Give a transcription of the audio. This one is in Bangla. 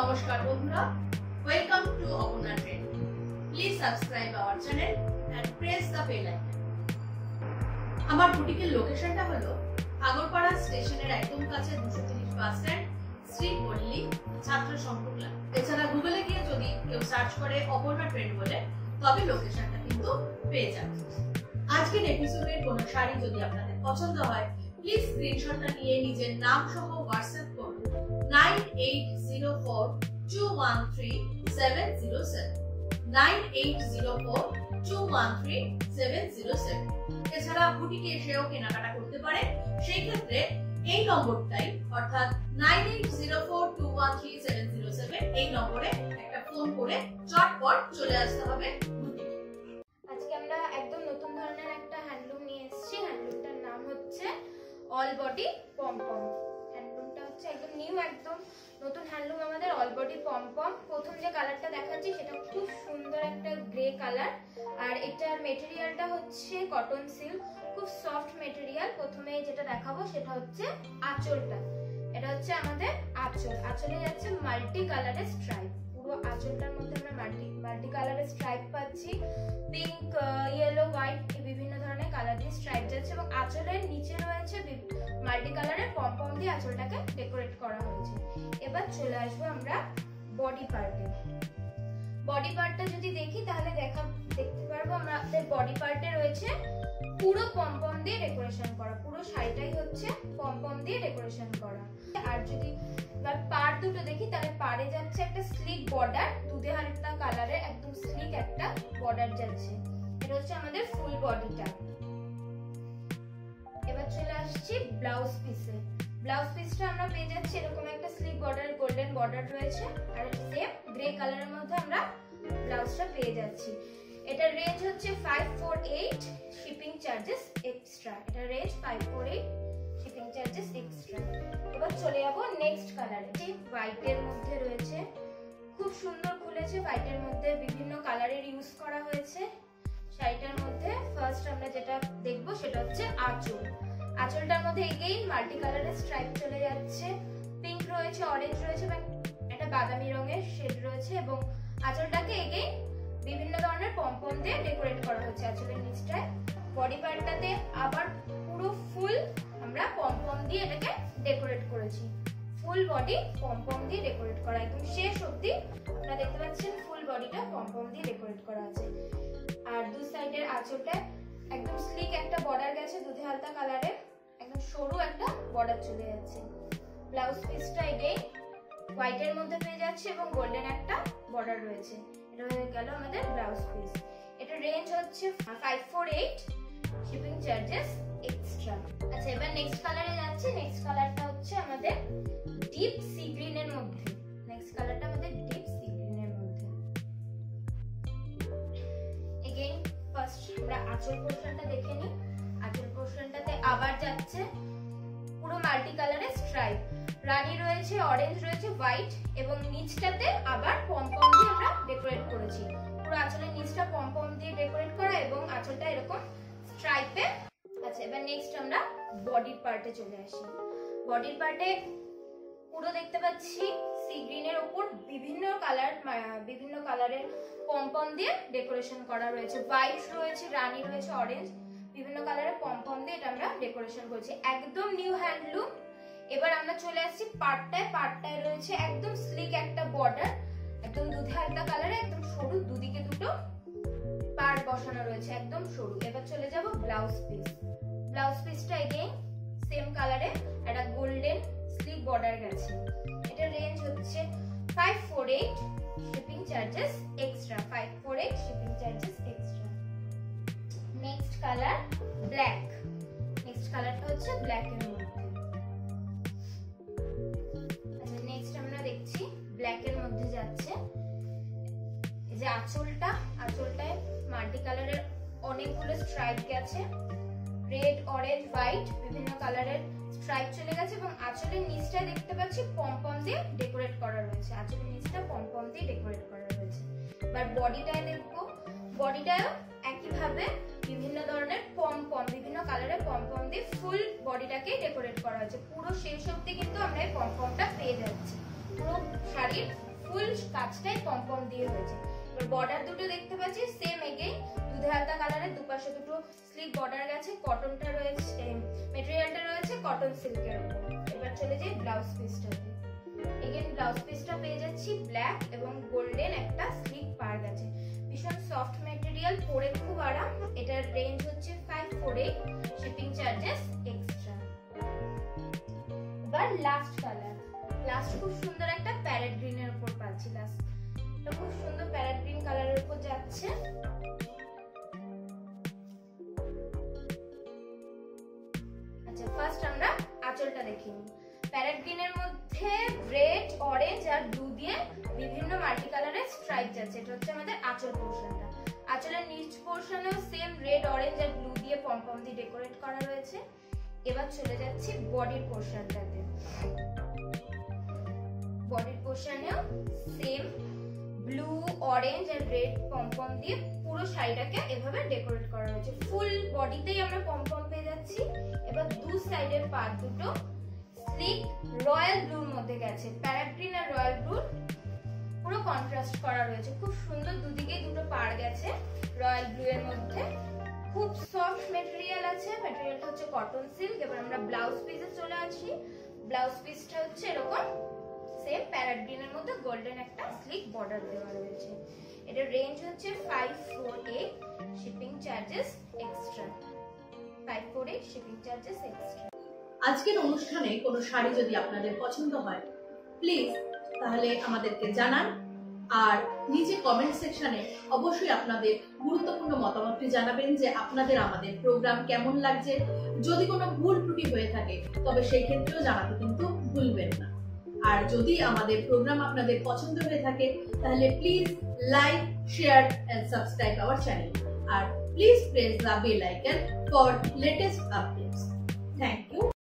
নমস্কার বন্ধুরা। Welcome to Apna trend please subscribe our channel and press the bell icon আমার বুটিকের লোকেশনটা হলো আগরপাড়া স্টেশনের একদম কাছে দুশো তিরিশ বাস স্ট্যান্ড শ্রী পল্লী ছাত্র সংকুলা এছাড়া গুগলে গিয়ে যদি কেউ সার্চ করে অপর্ণা ট্রেন্ড বলে, তবে লোকেশনটা কিন্তু পেয়ে যাবে আজকের এপিসোডের কোনো শাড়ি যদি আপনাদের পছন্দ হয় প্লিজ স্ক্রিনশটটা নিয়ে নিজের নাম সহ হোয়াটসঅ্যাপ করুন। নাইন এইট এছাড়া বুটিকে এসেও কেনাকাটা করতে পারে। সেই ক্ষেত্রে এই নম্বরটাই, অর্থাৎ nine eight zero four two one three seven zero seven এই নম্বরে একটা ফোন করে চটপট চলে আসতে হবে আজকে আমরা একদম নতুন ধরনের একটা হ্যান্ডলুম নিয়ে এসেছি। হ্যান্ডলুমটার নাম হচ্ছে অল বডি পমপম। হ্যান্ডলুমটা হচ্ছে একদম নিউ, একদম নতুন হ্যান্ডলুম আমাদের অল বডি পমপম প্রথম যে কালারটা দেখাচ্ছি, সেটা খুব সুন্দর একটা গ্রে কালার আর এটার মেটেরিয়ালটা হচ্ছে কটন সিল্ক খুব সফট মেটেরিয়াল প্রথমে যেটা দেখাবো, সেটা হচ্ছে আঁচলটা। এটা হচ্ছে আমাদের আঁচল। আঁচলে যাচ্ছে মাল্টি কালারের স্ট্রাইপ পুরো আঁচলটার মধ্যে আমরা মাল্টি মাল্টি কালারের স্ট্রাইপ পাচ্ছি। পিঙ্ক যাচ্ছে এবং আঁচলের নিচে রয়েছে মাল্টি কালারের পম্পম দিয়ে আঁচলটাকে ডেকোরেট করা হয়েছে। এবার চলে আসব আমরা বডি পার্টে বডি পার্টটা যদি দেখি তাহলে দেখা, দেখতে পারব আমাদের বডি পার্টে রয়েছে পুরো পম্পম দিয়ে ডেকোরেশন করা, পুরো শাড়িটাই হচ্ছে পম্পম দিয়ে ডেকোরেশন করা। আর যদি এবার পার দুটো দেখি তাহলে পারে যাচ্ছে একটা স্লিক বর্ডার, দুধে হালকা কালারের একদম স্লিক একটা বর্ডার যাচ্ছে। এটা হচ্ছে আমাদের ফুল বডিটা। চলে আসছি ব্লাউজ পিসে ব্লাউজ পিসটা আমরা পেয়ে যাচ্ছি এরকম একটা স্লিপ বর্ডার গোল্ডেন বর্ডার রয়েছে। আর সেম গ্রে কালারের মধ্যে আমরা ব্লাউজটা পেয়ে যাচ্ছি। এটার রেঞ্জ হচ্ছে five four eight shipping charges extra এটার range five four eight shipping charges extra এবার চলে যাব নেক্সট কালারে যে হোয়াইটের মধ্যে রয়েছে। খুব সুন্দর খুলেছে হোয়াইটের মধ্যে। বিভিন্ন কালারের ইউজ করা হয়েছে। শাড়িটার মধ্যে ফার্স্ট আমরা যেটা দেখব সেটা হচ্ছে আঁচল। আঁচলটার মধ্যে এগেইন মাল্টি কালারের স্ট্রাইপ চলে যাচ্ছে। পিঙ্ক রয়েছে অরেঞ্জ রয়েছে, এবং একটা বাদামি রঙের শেড রয়েছে, এবং আঁচলটাকে এগেইন বিভিন্ন ধরনের পম্পম দিয়ে ডেকোরেট করা হচ্ছে আঁচলের নিচটায়। বডি পার্টটাতে আবার পুরো ফুল আমরা পম্পম দিয়ে এটাকে ডেকোরেট করেছি। ফুল বডি পম্পম দিয়ে ডেকোরেট করা, একদম শেষ অবধি আপনারা দেখতে পাচ্ছেন ফুল বডিটা পম্পম দিয়ে ডেকোরেট করা আছে। আর দু সাইডের আঁচলটা একদম স্লিক একটা বর্ডার গেছে দুধে হালকা কালারের বর্ডার চলে যাচ্ছে। ব্লাউজ পিসটা এগেই হোয়াইটের মধ্যে পেয়ে যাচ্ছে এবং গোল্ডেন একটা বর্ডার রয়েছে। এটা হয়ে গেল আমাদের ব্লাউজ পিস এটা রেঞ্জ হচ্ছে five four eight shipping charges extra আচ্ছা এবার নেক্সট কালারে যাচ্ছি। নেক্সট কালারটা হচ্ছে আমাদের ডিপ সি গ্রিনের মধ্যে। নেক্সট কালারটা আমাদের ডিপ সি গ্রিনের মধ্যে। এগেইন ফার্স্ট আমরা আঁচল পোর্শনটা দেখে নিই। আঁচল পোর্শনটাতে আবার যাচ্ছে। পুরো মাল্টি কালারের স্ট্রাইপ রানী রয়েছে অরেঞ্জ রয়েছে হোয়াইট এবং নিচটাতে আবার পমপম দিয়ে আমরা ডেকোরেট করেছি। পুরো আঁচলের নিচটা পমপম দিয়ে ডেকোরেট করা এবং আঁচলটা এরকম স্ট্রাইপে আচ্ছা এবার নেক্সট আমরা বডির পার্টে চলে আসি। বডির পার্টে পুরো দেখতে পাচ্ছি সি গ্রিনের ওপর বিভিন্ন কালার বিভিন্ন কালারের পম্পম দিয়ে ডেকোরেশন করা রয়েছে। হোয়াইট রয়েছে, রানী রয়েছে অরেঞ্জ বিভিন্ন কালারের পম্পম দিয়ে এটা আমরা ডেকোরেশন করেছি। একদম নিউ হ্যান্ডলুম এবার আমরা চলে আসছি পাটটায়। পাটটায় রয়েছে একদম স্লিক একটা বর্ডার একদম দুধে হালকা কালারে, একদম সরু দুদিকে দুটো পার্ট বসানো রয়েছে একদম সরু। এবার চলে যাব ব্লাউজ পিস ব্লাউজ পিসটা এগেইন সেম কালারে, একটা গোল্ডেন স্লিক বর্ডার গেছে। এটা রেঞ্জ হচ্ছে five four eight shipping charges extra five four eight shipping charges extra next colour black next কালারটা হচ্ছে ব্ল্যাক এর মধ্যে। আচ্ছা নেক্সট আমরা দেখছি ব্ল্যাক এর মধ্যে যাচ্ছে। এই যে আঁচলটা, আঁচলটায় মাল্টি কালারের অনেকগুলো স্ট্রাইপ গেছে। রেড অরেঞ্জ হোয়াইট বিভিন্ন কালারের স্ট্রাইপ চলে গেছে এবং আঁচলের নিচটা দেখতে পাচ্ছি পম্পম দিয়ে ডেকোরেট করা রয়েছে। আঁচলের নিচটা পম্পম দিয়ে ডেকোরেট করা রয়েছে। এবার বডিটায় দেখব। বডিটাও একইভাবে বিভিন্ন ধরনের পম পম, বিভিন্ন কালারের পম্পম দিয়ে ফুল বডিটাকে ডেকোরেট করা হয়েছে। পুরো শেষ অবধি কিন্তু আমরা এই পম্পমটা পেয়ে যাচ্ছি। পুরো শাড়ির ফুল কাজটাই পম্পম দিয়ে হয়েছে। বর্ডার দুটো দেখতে পাচ্ছি সেম এগেইন দুধে হালকা কালারের দুপাশে দুটো স্লিপ বর্ডার গেছে কটনটা রয়েছে মেটেরিয়ালটা রয়েছে কটন সিল্কের উপর। এবার চলে যাই ব্লাউজ পিসটাতে এগেন ব্লাউজ পিসটা পেয়ে যাচ্ছি ব্ল্যাক এবং গোল্ডেন একটা স্লিক পার গেছে। ভীষণ সফট মেটেরিয়াল পরে খুব আরাম। এটার রেঞ্জ হচ্ছে five four shipping charges extra এবার লাস্ট কালার লাস্ট খুব সুন্দর একটা প্যারেট গ্রিনের উপর পাচ্ছি লাস্ট এটা খুব সুন্দর প্যারেট গ্রিন কালারের উপর যাচ্ছে। আচ্ছা ফার্স্ট আমরা আঁচলটা দেখে নিই। প্যারেট গ্রিনের মধ্যে রেড অরেঞ্জ আর ব্লু দিয়ে বিভিন্ন মাল্টি কালারের স্ট্রাইপ যাচ্ছে। এটা হচ্ছে আমাদের আঁচল পোর্শনটা আঁচলের নিচ পোর্শনেও সেম রেড অরেঞ্জ আর ব্লু দিয়ে পম্পম দিয়ে ডেকোরেট করা রয়েছে। এবার চলে যাচ্ছি বডির পোর্শনটাতে বডির পোর্শনেও সেম ব্লু অরেঞ্জ আর রেড পমপম দিয়ে পুরো শাড়িটাকে এভাবে ডেকোরেট করা রয়েছে। ফুল বডিতেই আমরা পমপম পেয়ে যাচ্ছি। এবার দু সাইডের পার্ট দুটো স্লিক রয়্যাল ব্লুর মধ্যে গেছে। প্যারাট গ্রিন আর রয়্যাল ব্লুর পুরো কন্ট্রাস্ট করা রয়েছে। খুব সুন্দর দুদিকে দুটো পার গেছে রয়্যাল ব্লু এর মধ্যে। খুব সফট মেটেরিয়াল আছে। মেটেরিয়ালটা হচ্ছে কটন সিল্ক এবার আমরা ব্লাউজ পিসে চলে আসি। ব্লাউজ পিসটা হচ্ছে এরকম সেম প্যারাট গ্রিনের মধ্যে গোল্ডেন একটা স্লিক বর্ডার দেওয়া রয়েছে। এটার রেঞ্জ হচ্ছে five four eight shipping charges extra five four eight shipping charges extra আজকের অনুষ্ঠানে কোনো শাড়ি যদি আপনাদের পছন্দ হয় প্লিজ তাহলে আমাদেরকে জানান। আর নিচে কমেন্ট সেকশনে অবশ্যই আপনাদের গুরুত্বপূর্ণ মতামতটি জানাবেন যে আপনাদের আমাদের প্রোগ্রাম কেমন লাগছে। যদি কোনো ভুল ত্রুটি হয়ে থাকে, তবে সেই ক্ষেত্রেও জানাতে কিন্তু ভুলবেন না। আর যদি আমাদের প্রোগ্রাম আপনাদের পছন্দ হয়ে থাকে, তাহলে please like share and subscribe our channel R please press the bell icon for latest updates thank you